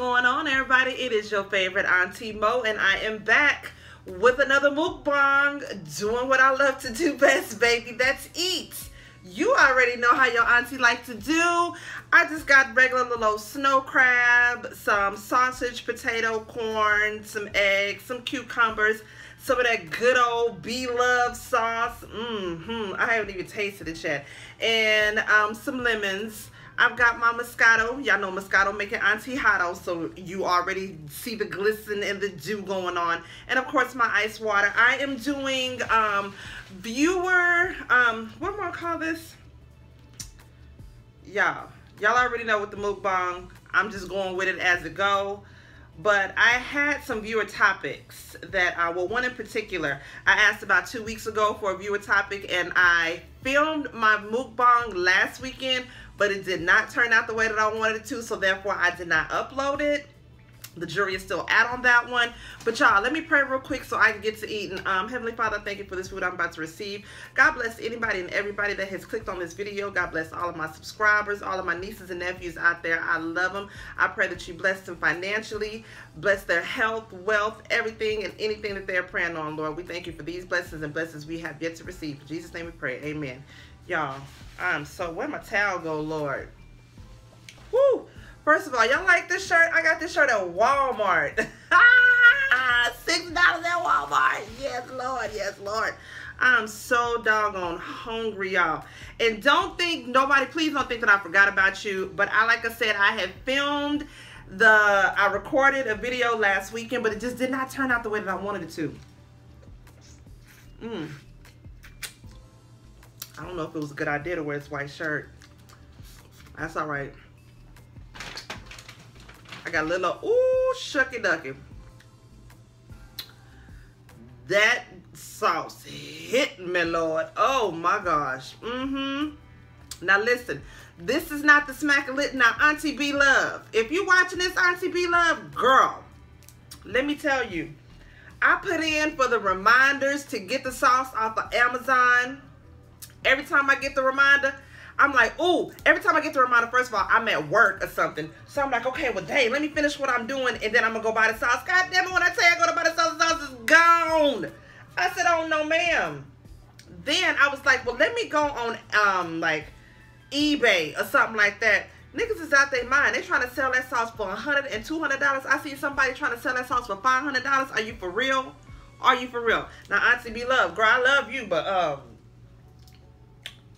going on, everybody? It is your favorite Auntie Mo, and I am back with another mukbang, doing what I love to do best, baby. That's eat. You already know how your auntie like to do. I just got regular little snow crab, some sausage, potato, corn, some eggs, some cucumbers, some of that good old B-Love sauce. Mm-hmm. I haven't even tasted it yet. And um, some lemons. I've got my Moscato. Y'all know Moscato making Auntie Hotto, so you already see the glisten and the dew going on. And of course, my ice water. I am doing um, viewer, um, what am I call this? Y'all, y'all already know with the mukbang. I'm just going with it as it go but I had some viewer topics that, uh, well, one in particular, I asked about two weeks ago for a viewer topic, and I filmed my mukbang last weekend, but it did not turn out the way that I wanted it to, so therefore I did not upload it the jury is still out on that one. But y'all, let me pray real quick so I can get to eating. Um, Heavenly Father, thank you for this food I'm about to receive. God bless anybody and everybody that has clicked on this video. God bless all of my subscribers, all of my nieces and nephews out there. I love them. I pray that you bless them financially, bless their health, wealth, everything and anything that they're praying on, Lord. We thank you for these blessings and blessings we have yet to receive. In Jesus' name we pray. Amen. Y'all, I'm so, where my towel go, Lord? Woo! First of all, y'all like this shirt? I got this shirt at Walmart. Six dollars at Walmart. Yes, Lord. Yes, Lord. I'm so doggone hungry, y'all. And don't think, nobody, please don't think that I forgot about you. But I, like I said, I have filmed the, I recorded a video last weekend, but it just did not turn out the way that I wanted it to. Mm. I don't know if it was a good idea to wear this white shirt. That's all right. I got a little, ooh, shucky ducky. That sauce hit me, Lord. Oh my gosh. Mm-hmm. Now listen, this is not the Smackalicious. Now, Auntie B Love, if you're watching this, Auntie B Love, girl, let me tell you, I put in for the reminders to get the sauce off of Amazon. Every time I get the reminder, I'm like, oh, every time I get the reminder, first of all, I'm at work or something. So I'm like, okay, well, dang, let me finish what I'm doing, and then I'm going to go buy the sauce. God damn it, when I tell you I go to buy the sauce, the sauce is gone. I said, oh, no, ma'am. Then I was like, well, let me go on, um, like, eBay or something like that. Niggas is out their mind. They trying to sell that sauce for 100 and $200. I see somebody trying to sell that sauce for $500. Are you for real? Are you for real? Now, Auntie B-Love. Girl, I love you, but, um,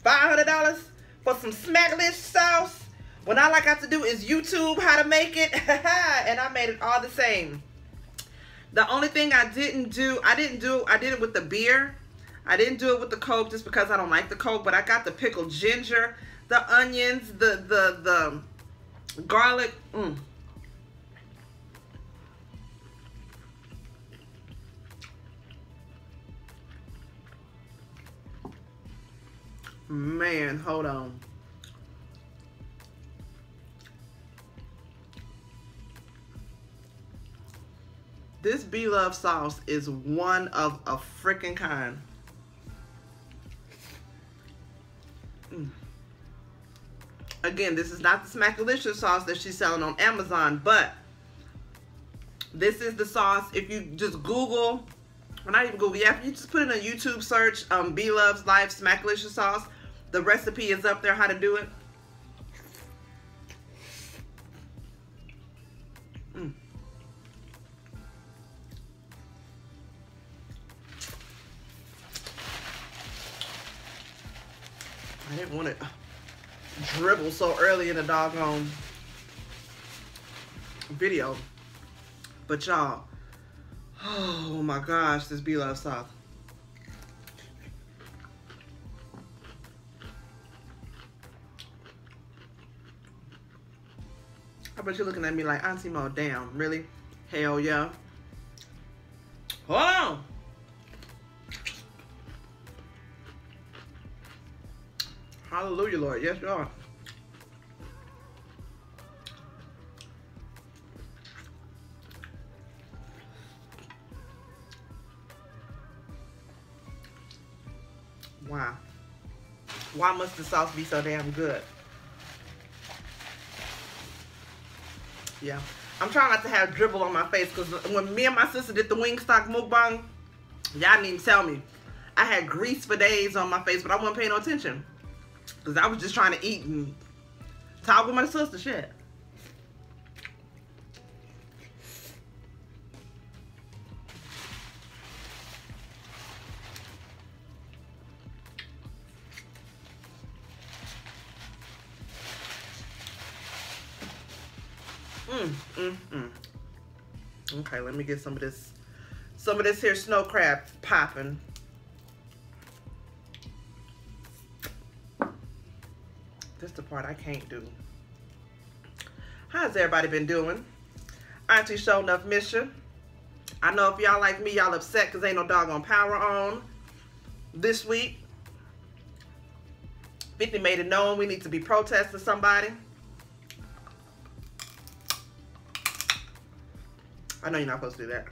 $500? For some smackless sauce when all I got to do is YouTube how to make it and I made it all the same. The only thing I didn't do, I didn't do, I did it with the beer. I didn't do it with the Coke just because I don't like the Coke, but I got the pickled ginger, the onions, the, the, the garlic. Mm. Man, hold on. This B-Love sauce is one of a freaking kind. Mm. Again, this is not the Smackalicious sauce that she's selling on Amazon, but this is the sauce. If you just Google, or not even Google, yeah, if you just put in a YouTube search, um, B-Love's Life Smackalicious sauce, the recipe is up there how to do it. Mm. I didn't want to dribble so early in the doggone video. But y'all, oh my gosh, this B-Love sauce. I bet you're looking at me like, Auntie Mo, damn, really? Hell yeah. Hold on. Hallelujah, Lord. Yes, you are. Wow. Why must the sauce be so damn good? Yeah. I'm trying not to have dribble on my face because when me and my sister did the Wingstop mukbang, y'all didn't even tell me. I had grease for days on my face, but I wasn't paying no attention. Because I was just trying to eat and talk with my sister shit. Mm, mm. Okay, let me get some of this, some of this here snow crab popping. This the part I can't do. How's everybody been doing? Auntie Show Enough Mission. I know if y'all like me, y'all upset because ain't no doggone power on this week. 50 made it known we need to be protesting somebody. I know you're not supposed to do that.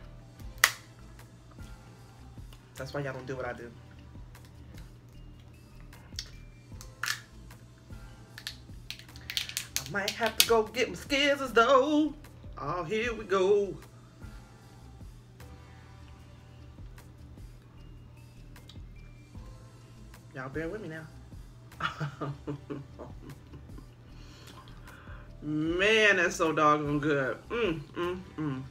That's why y'all don't do what I do. I might have to go get my skizzles though. Oh, here we go. Y'all bear with me now. Man, that's so doggone good. Mm, mm, mm.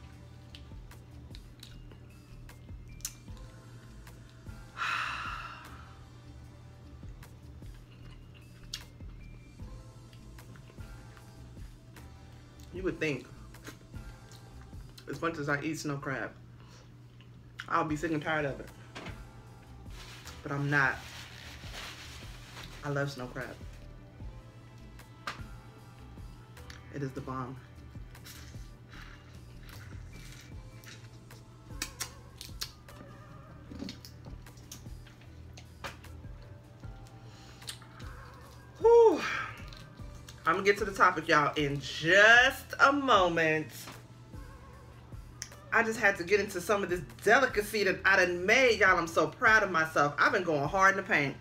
You would think, as much as I eat snow crab, I'll be sick and tired of it. But I'm not. I love snow crab. It is the bomb. I'm gonna get to the topic, y'all, in just a moment. I just had to get into some of this delicacy that I done made, y'all. I'm so proud of myself. I've been going hard in the paint.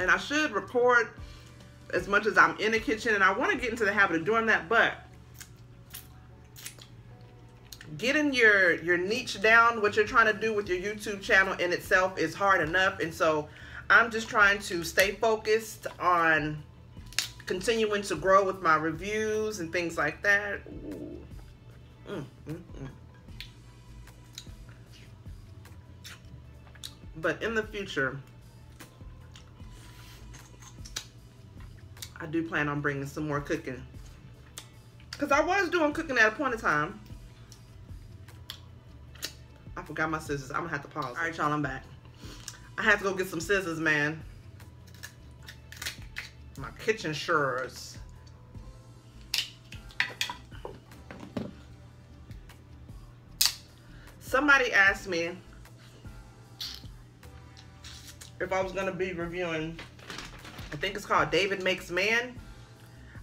And I should record as much as I'm in the kitchen, and I want to get into the habit of doing that, but getting your your niche down what you're trying to do with your youtube channel in itself is hard enough. And so i'm just trying to stay focused on continuing to grow with my reviews and things like that. Mm, mm, mm. but in the future i do plan on bringing some more cooking. Because i was doing cooking at a point in time I forgot my scissors. I'm gonna have to pause. All right, y'all, I'm back. I have to go get some scissors, man. My kitchen shures. Somebody asked me if I was gonna be reviewing, I think it's called David Makes Man.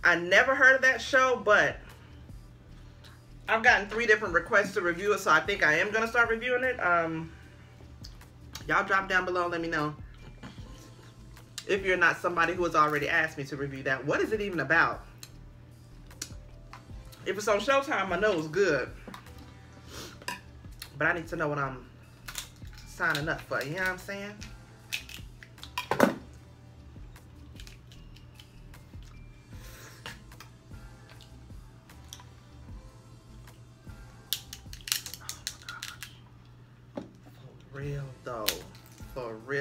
I never heard of that show, but I've gotten three different requests to review it, so I think I am going to start reviewing it. Um, y'all drop down below let me know if you're not somebody who has already asked me to review that. What is it even about? If it's on Showtime, I know it's good. But I need to know what I'm signing up for. You know what I'm saying?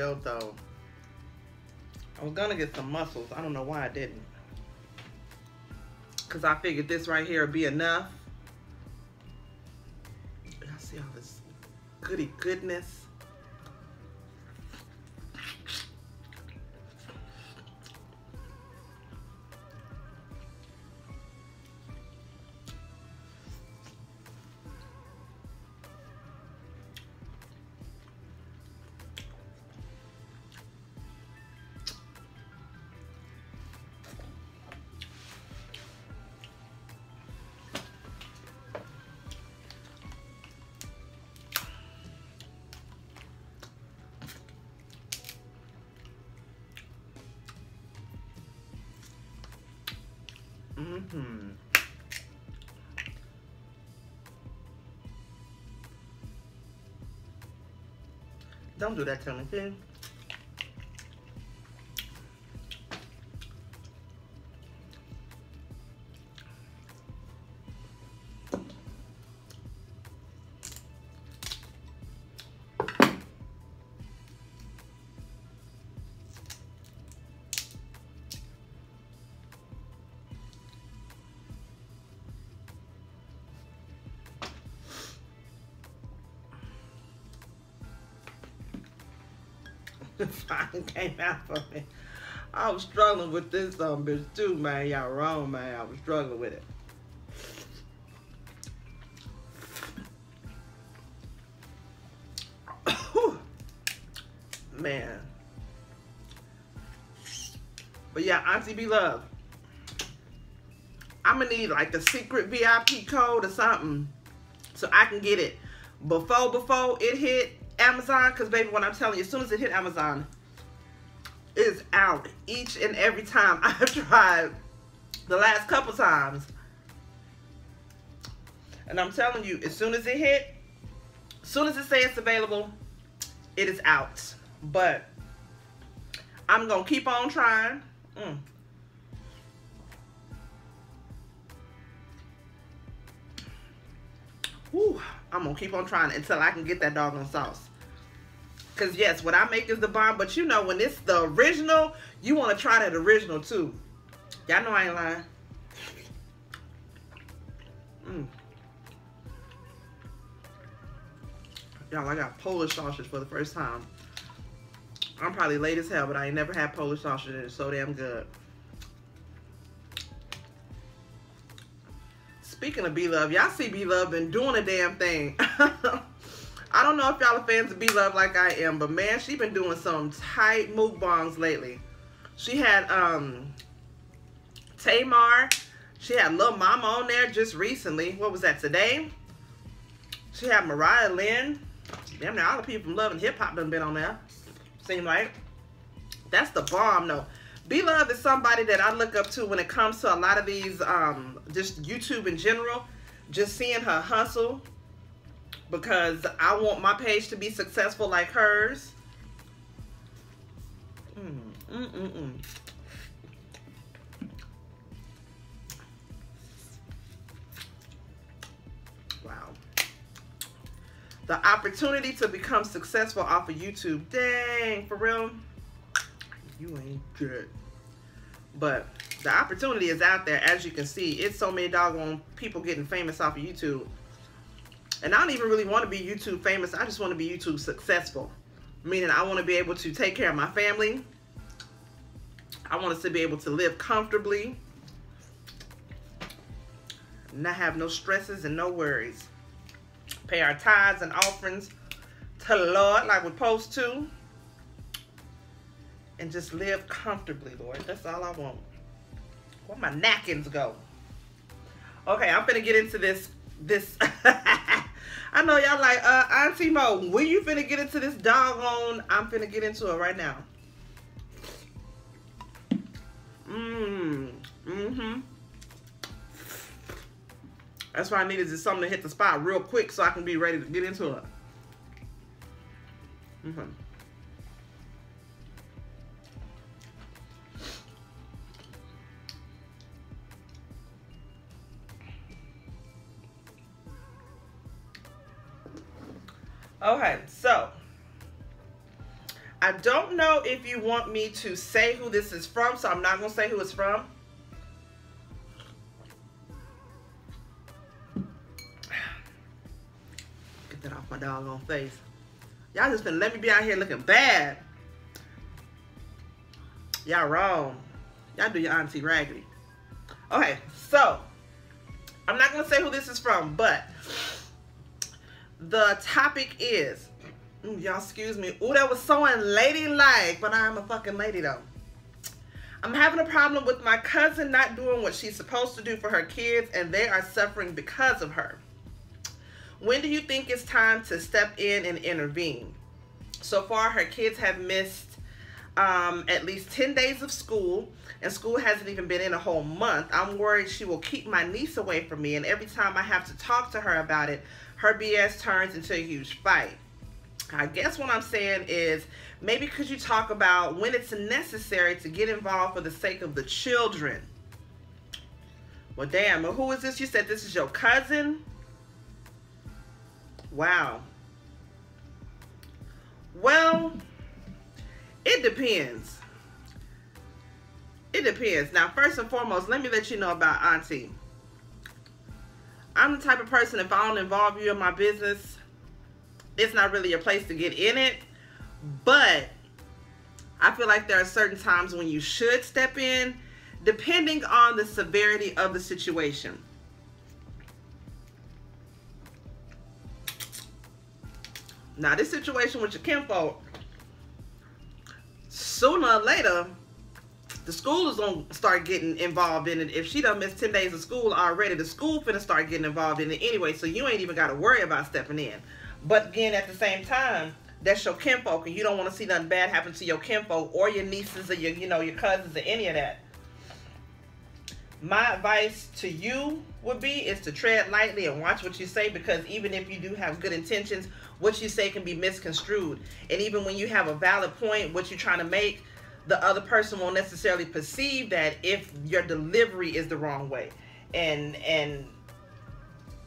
Though. I was gonna get some mussels. I don't know why I didn't. Cause I figured this right here would be enough. I see all this goody goodness. Don't do that to me, okay? Fine came out for me. I was struggling with this um bitch too, man. Y'all wrong, man. I was struggling with it. man. But yeah, Auntie B-Love. I'm gonna need like the secret VIP code or something so I can get it before before it hit Amazon. Cause baby, what I'm telling you, as soon as it hit Amazon, is out each and every time I've tried the last couple times. And I'm telling you, as soon as it hit, as soon as it says it's available, it is out. But I'm gonna keep on trying. Mm. Whew, I'm gonna keep on trying until I can get that doggone sauce. Cause yes, what I make is the bomb, but you know when it's the original, you want to try that original too. Y'all know I ain't lying. Mm. Y'all, I got Polish sausage for the first time. I'm probably late as hell, but I ain't never had Polish sausage and it's so damn good. Speaking of B-Love, y'all see B-Love been doing a damn thing. I don't know if y'all are fans of B-Love like I am, but man, she been doing some tight mukbangs lately. She had um Tamar. She had Lil Mama on there just recently. What was that, today? She had Mariah Lynn. Damn near all the people from Love and Hip Hop done been on there. Seem like. That's the bomb, though. B-Love is somebody that I look up to when it comes to a lot of these, um, just YouTube in general. Just seeing her hustle because I want my page to be successful like hers. Mm, mm, mm, mm. Wow. The opportunity to become successful off of YouTube. Dang, for real? You ain't good. But the opportunity is out there, as you can see. It's so many doggone people getting famous off of YouTube. And I don't even really want to be YouTube famous. I just want to be YouTube successful. Meaning I want to be able to take care of my family. I want us to be able to live comfortably. Not have no stresses and no worries. Pay our tithes and offerings to the Lord like we're supposed to. And just live comfortably, Lord. That's all I want. Where my napkins go? Okay, I'm gonna get into this this I know y'all like, uh, Auntie Mo, when you finna get into this doggone, I'm finna get into it right now. Mmm. Mm-hmm. That's why I needed just something to hit the spot real quick so I can be ready to get into it. Mm-hmm. Okay, so I don't know if you want me to say who this is from, so I'm not going to say who it's from. Get that off my doggone face. Y'all just been let me be out here looking bad. Y'all wrong. Y'all do your auntie raggedy. Okay, so I'm not going to say who this is from, but the topic is, y'all excuse me. Oh, that was so unladylike, but I'm a fucking lady though. I'm having a problem with my cousin not doing what she's supposed to do for her kids and they are suffering because of her. When do you think it's time to step in and intervene? So far, her kids have missed um, at least 10 days of school, and school hasn't even been in a whole month. I'm worried she will keep my niece away from me, and every time I have to talk to her about it, her BS turns into a huge fight. I guess what I'm saying is maybe could you talk about when it's necessary to get involved for the sake of the children? Well, damn, who is this? You said this is your cousin? Wow. Well, it depends. It depends. Now, first and foremost, let me let you know about Auntie. I'm the type of person, if I don't involve you in my business, it's not really a place to get in it. But I feel like there are certain times when you should step in, depending on the severity of the situation. Now, this situation with your kinfolk, sooner or later, the school is gonna start getting involved in it. If she done missed 10 days of school already, the school finna start getting involved in it anyway, so you ain't even gotta worry about stepping in. But again, at the same time, that's your kinfolk, and you don't want to see nothing bad happen to your kinfolk or your nieces or your, you know, your cousins or any of that. My advice to you would be is to tread lightly and watch what you say because even if you do have good intentions, what you say can be misconstrued. And even when you have a valid point, what you're trying to make, the other person won't necessarily perceive that if your delivery is the wrong way. And and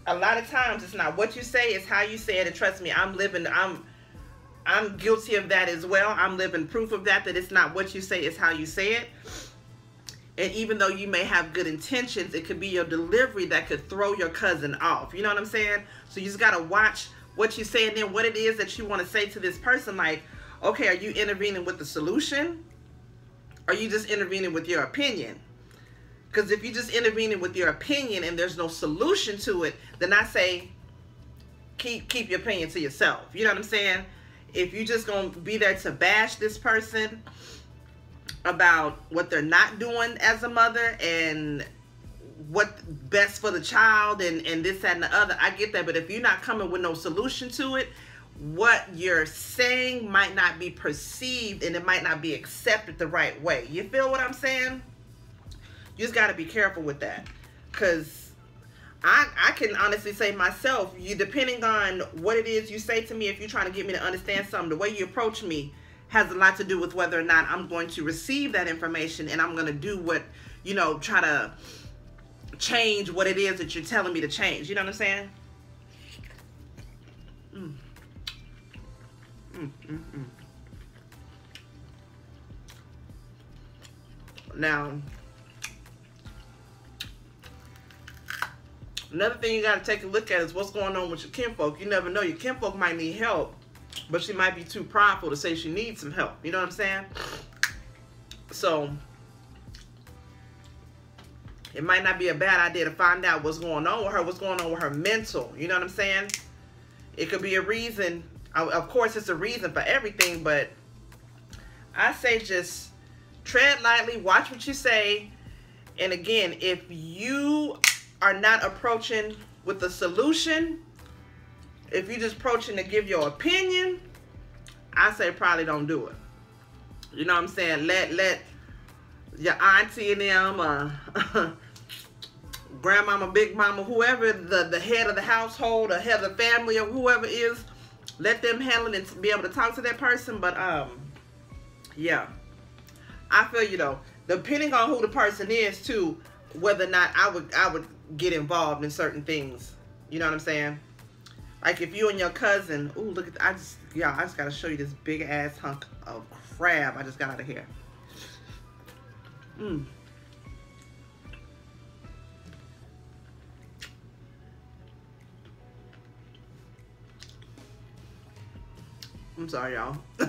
a lot of times it's not what you say, it's how you say it. And trust me, I'm living I'm I'm guilty of that as well. I'm living proof of that that it's not what you say, it's how you say it. And even though you may have good intentions, it could be your delivery that could throw your cousin off. You know what I'm saying? So you just got to watch what you say and then what it is that you want to say to this person. Like, okay, are you intervening with the solution? Are you just intervening with your opinion? Because if you're just intervening with your opinion and there's no solution to it, then I say keep keep your opinion to yourself. You know what I'm saying? If you're just gonna be there to bash this person about what they're not doing as a mother and what best for the child and and this that and the other, I get that. But if you're not coming with no solution to it, what you're saying might not be perceived and it might not be accepted the right way. You feel what I'm saying? You just got to be careful with that. Because I, I can honestly say myself, you depending on what it is you say to me, if you're trying to get me to understand something, the way you approach me has a lot to do with whether or not I'm going to receive that information and I'm going to do what, you know, try to change what it is that you're telling me to change. You know what I'm saying? Mm, mm, mm. Now, another thing you got to take a look at is what's going on with your kinfolk. You never know. Your kinfolk might need help, but she might be too prideful to say she needs some help. You know what I'm saying? So, it might not be a bad idea to find out what's going on with her, what's going on with her mental. You know what I'm saying? It could be a reason of course, it's a reason for everything, but I say just tread lightly, watch what you say. And again, if you are not approaching with a solution, if you're just approaching to give your opinion, I say probably don't do it. You know what I'm saying? Let let your auntie and them, uh, grandmama, big mama, whoever the, the head of the household or head of the family or whoever is, let them handle it and be able to talk to that person. But um, yeah, I feel you though. Depending on who the person is, too, whether or not I would I would get involved in certain things. You know what I'm saying? Like if you and your cousin, ooh, look at I just yeah, I just gotta show you this big ass hunk of crab I just got out of here. Mmm. I'm sorry, y'all.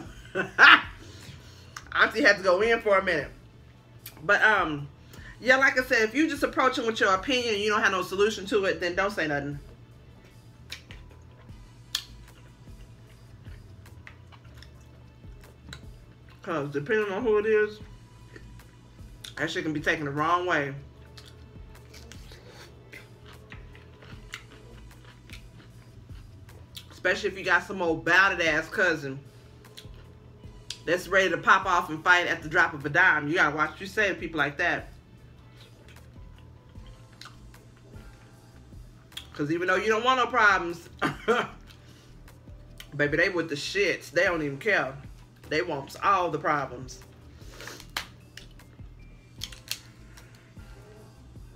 Auntie had to go in for a minute. But, um, yeah, like I said, if you just approach approaching with your opinion you don't have no solution to it, then don't say nothing. Because depending on who it is, that shit can be taken the wrong way. Especially if you got some old battered ass cousin that's ready to pop off and fight at the drop of a dime. You gotta watch you say to people like that. Cause even though you don't want no problems, baby, they with the shits. They don't even care. They want all the problems.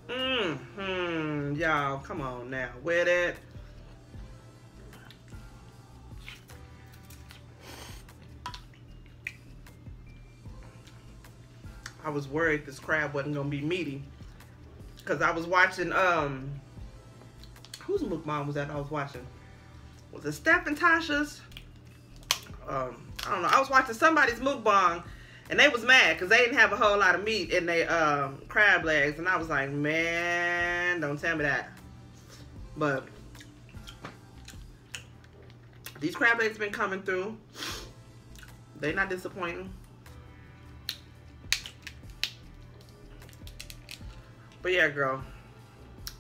Mm hmm, y'all, come on now. Where that? I was worried this crab wasn't gonna be meaty. Cause I was watching um whose mukbang was that I was watching? Was it Steph and Tasha's? Um, I don't know. I was watching somebody's mukbang and they was mad because they didn't have a whole lot of meat in their um, crab legs. And I was like, man, don't tell me that. But these crab legs been coming through. They not disappointing. But yeah, girl.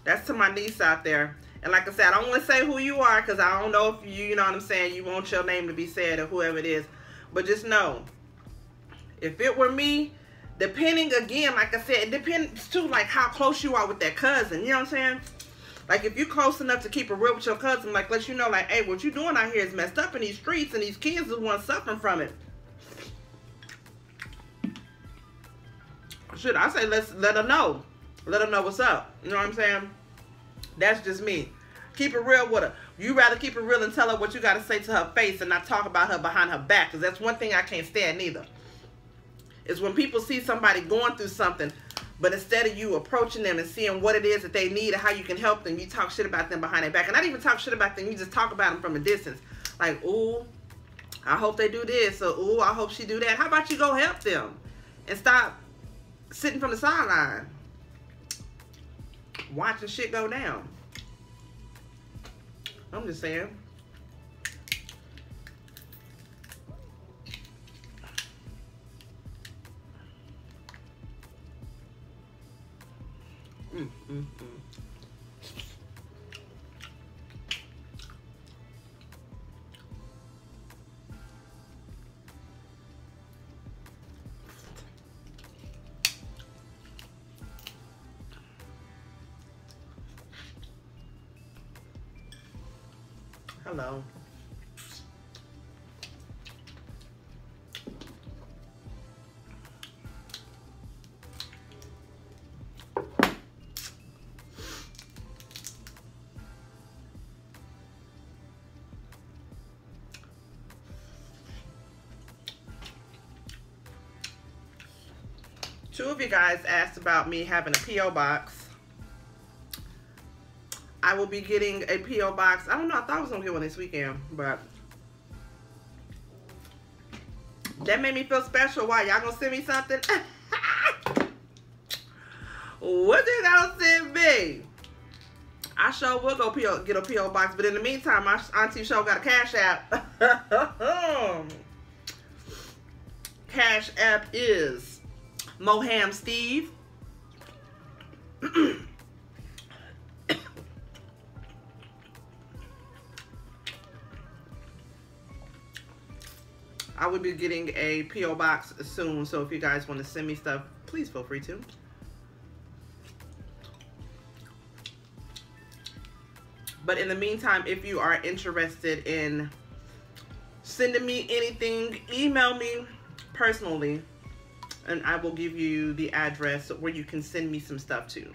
That's to my niece out there. And like I said, I don't want to say who you are because I don't know if you, you know what I'm saying, you want your name to be said or whoever it is. But just know, if it were me, depending again, like I said, it depends too, like how close you are with that cousin. You know what I'm saying? Like if you're close enough to keep it real with your cousin, like let you know, like, hey, what you doing out here is messed up in these streets, and these kids are the ones suffering from it. Should I say let's let her know, let her know what's up. You know what I'm saying? That's just me. Keep it real with her. You rather keep it real and tell her what you got to say to her face and not talk about her behind her back. Because that's one thing I can't stand neither. Is when people see somebody going through something, but instead of you approaching them and seeing what it is that they need and how you can help them, you talk shit about them behind their back. And not even talk shit about them, you just talk about them from a distance. Like, ooh, I hope they do this. Or, ooh, I hope she do that. How about you go help them? And stop sitting from the sideline. Watching shit go down. I'm just saying. Mm, mm, mm. Two of you guys asked about me having a P.O. box. I will be getting a P.O. box. I don't know. I thought I was going to get one this weekend, but that made me feel special. Why? Y'all going to send me something? what you going to send me? I sure will go PO, get a P.O. box, but in the meantime, my auntie show got a Cash App. Cash App is MoHamSteve. will be getting a P.O. box soon, so if you guys want to send me stuff, please feel free to. But in the meantime, if you are interested in sending me anything, email me personally, and I will give you the address where you can send me some stuff to.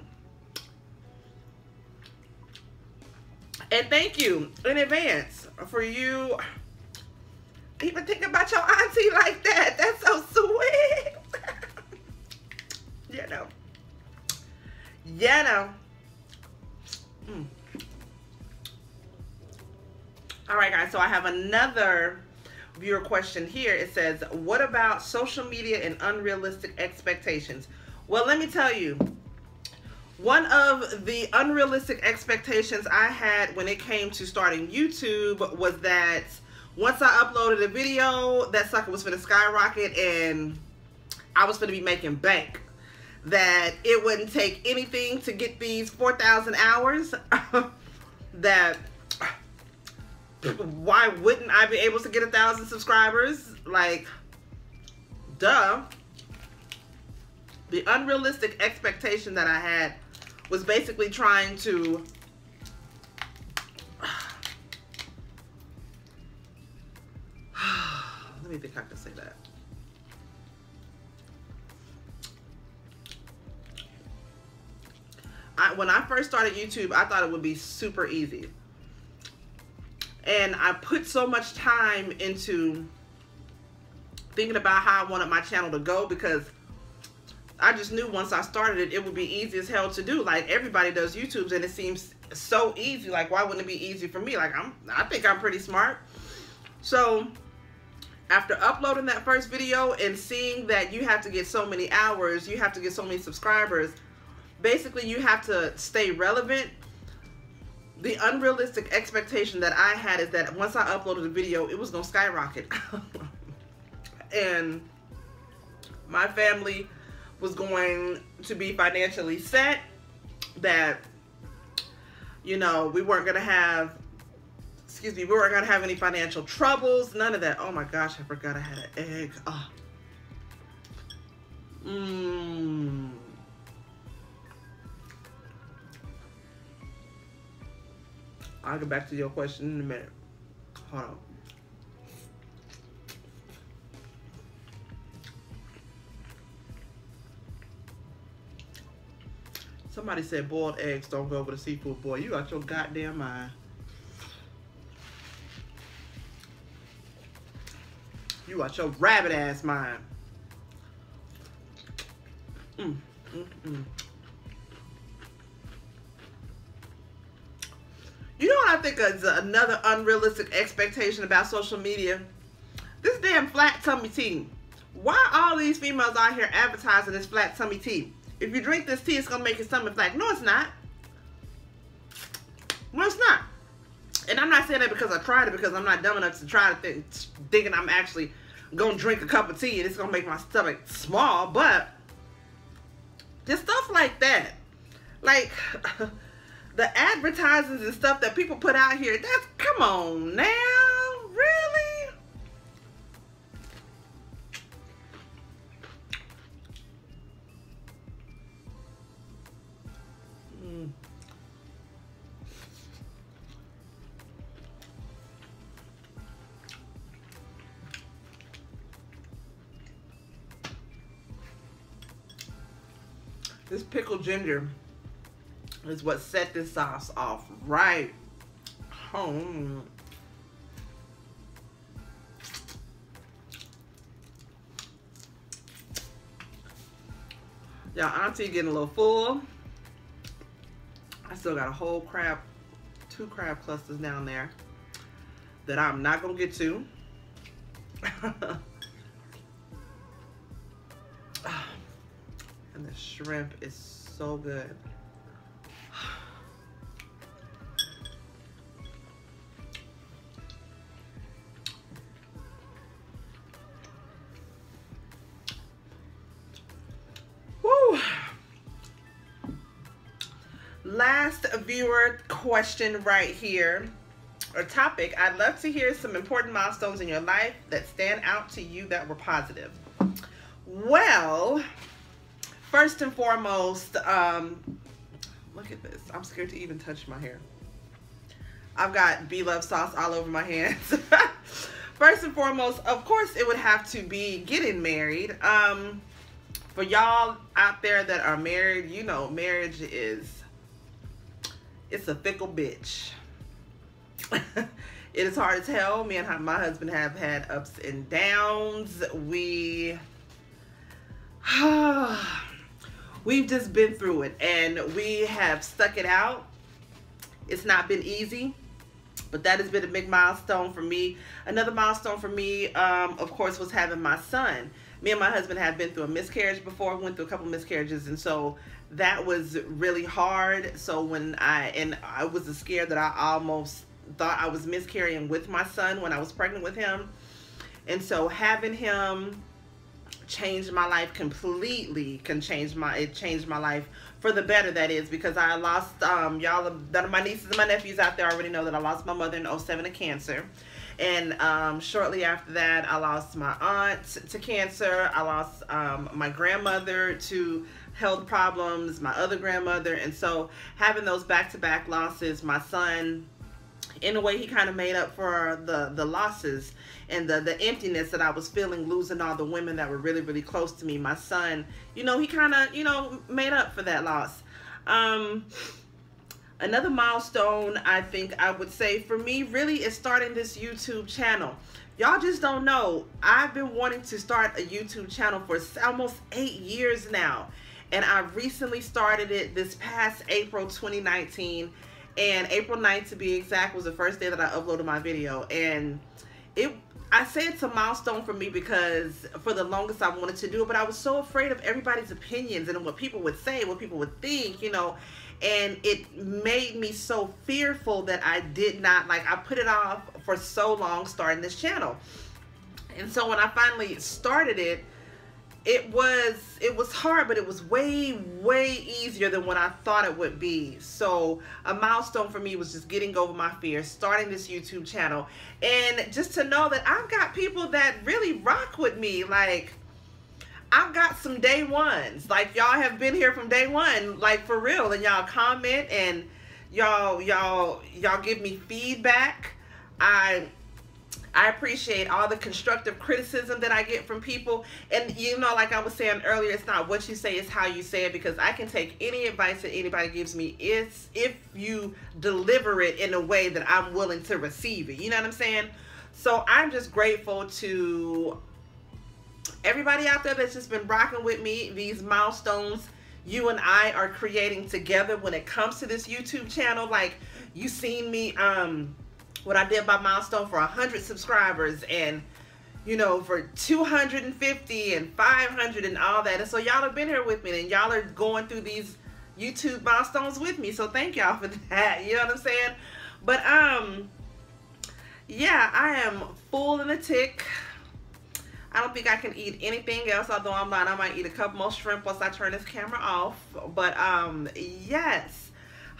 And thank you in advance for you even think about your auntie like that. That's so sweet. you know. You know. Mm. All right, guys. So I have another viewer question here. It says, what about social media and unrealistic expectations? Well, let me tell you. One of the unrealistic expectations I had when it came to starting YouTube was that once I uploaded a video, that sucker was gonna skyrocket and I was gonna be making bank. That it wouldn't take anything to get these 4,000 hours. that why wouldn't I be able to get a thousand subscribers? Like, duh. The unrealistic expectation that I had was basically trying to me think I can say that. I, when I first started YouTube, I thought it would be super easy. And I put so much time into thinking about how I wanted my channel to go because I just knew once I started it, it would be easy as hell to do. Like everybody does YouTubes and it seems so easy. Like why wouldn't it be easy for me? Like I'm, I think I'm pretty smart. So after uploading that first video and seeing that you have to get so many hours, you have to get so many subscribers, basically you have to stay relevant. The unrealistic expectation that I had is that once I uploaded a video, it was gonna skyrocket. and my family was going to be financially set, that, you know, we weren't gonna have excuse me, we weren't gonna have any financial troubles, none of that. Oh my gosh, I forgot I had an egg. Oh. Mmm. I'll get back to your question in a minute. Hold on. Somebody said boiled eggs don't go with a seafood. Boy, you got your goddamn mind. You got your rabbit ass mind. Mm, mm, mm. You know what I think is another unrealistic expectation about social media? This damn flat tummy tea. Why all these females out here advertising this flat tummy tea? If you drink this tea, it's gonna make your stomach flat. No, it's not. No, it's not. And I'm not saying that because I tried it because I'm not dumb enough to try to think, thinking I'm actually gonna drink a cup of tea and it's gonna make my stomach small, but just stuff like that. Like the advertisements and stuff that people put out here, that's come on now, really? Ginger is what set this sauce off right home. Y'all, auntie getting a little full. I still got a whole crab, two crab clusters down there that I'm not gonna get to. and the shrimp is so good. Woo. last viewer question right here or topic i'd love to hear some important milestones in your life that stand out to you that were positive well first and foremost um look at this i'm scared to even touch my hair i've got B-Love sauce all over my hands first and foremost of course it would have to be getting married um for y'all out there that are married you know marriage is it's a fickle bitch. it is hard to tell. Me and my husband have had ups and downs. We, we've just been through it and we have stuck it out. It's not been easy, but that has been a big milestone for me. Another milestone for me, um, of course, was having my son. Me and my husband have been through a miscarriage before. We went through a couple miscarriages, and so that was really hard. So when I, and I was scared that I almost thought I was miscarrying with my son when I was pregnant with him. And so having him changed my life completely can change my it changed my life for the better that is because I lost um y'all my nieces and my nephews out there already know that I lost my mother in 07 to cancer And um, shortly after that, I lost my aunt to cancer. I lost um, my grandmother to health problems, my other grandmother. And so having those back-to-back -back losses, my son, in a way, he kind of made up for the, the losses and the, the emptiness that I was feeling losing all the women that were really, really close to me. My son, you know, he kind of, you know, made up for that loss. Um, another milestone I think I would say for me really is starting this YouTube channel. Y'all just don't know. I've been wanting to start a YouTube channel for almost eight years now. And I recently started it this past April 2019. And April 9th to be exact was the first day that I uploaded my video. And it I say it's a milestone for me because for the longest I wanted to do it, but I was so afraid of everybody's opinions and what people would say, what people would think, you know, and it made me so fearful that I did not, like, I put it off for so long starting this channel. And so when I finally started it, it was it was hard but it was way way easier than what I thought it would be. So a milestone for me was just getting over my fear starting this YouTube channel. And just to know that I've got people that really rock with me like I've got some day ones. Like y'all have been here from day one like for real. And y'all comment and y'all y'all y'all give me feedback. I I appreciate all the constructive criticism that I get from people. And you know, like I was saying earlier, it's not what you say, it's how you say it because I can take any advice that anybody gives me it's if you deliver it in a way that I'm willing to receive it. You know what I'm saying? So I'm just grateful to everybody out there that's just been rocking with me, these milestones you and I are creating together when it comes to this YouTube channel. Like you seen me um what I did by milestone for 100 subscribers and you know for 250 and 500 and all that. And so y'all have been here with me and y'all are going through these YouTube milestones with me. So thank y'all for that. You know what I'm saying? But um yeah I am full in a tick. I don't think I can eat anything else although I'm not I might eat a couple more shrimp once I turn this camera off. But um yes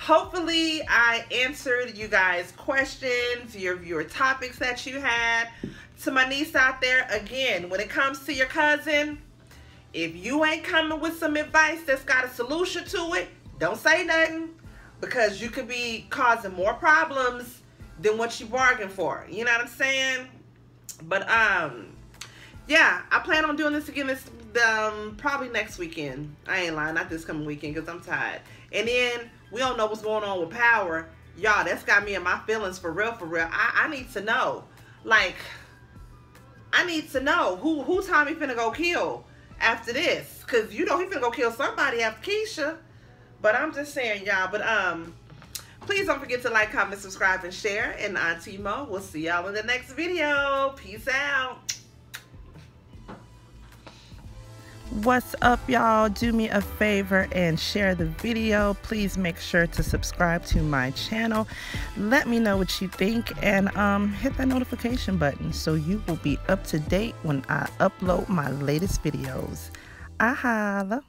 hopefully I answered you guys questions, your viewer topics that you had. To my niece out there, again, when it comes to your cousin, if you ain't coming with some advice that's got a solution to it, don't say nothing because you could be causing more problems than what you bargained for. You know what I'm saying? But um yeah, I plan on doing this again this um probably next weekend. I ain't lying, not this coming weekend because I'm tired. And then we don't know what's going on with power. Y'all, that's got me in my feelings for real, for real. I, I need to know. Like, I need to know who who Tommy finna go kill after this. Cause you know he finna go kill somebody after Keisha. But I'm just saying, y'all. But um, please don't forget to like, comment, subscribe, and share. And Auntie Mo, we'll see y'all in the next video. Peace out. What's up, y'all? Do me a favor and share the video. Please make sure to subscribe to my channel. Let me know what you think and um, hit that notification button so you will be up to date when I upload my latest videos. I holla.